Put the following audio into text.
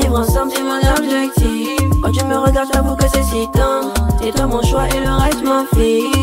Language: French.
Vivre ensemble, c'est mon objectif. Quand tu me regardes, j'avoue que c'est si tendre. C'est toi mon choix et le reste, m'en fiche.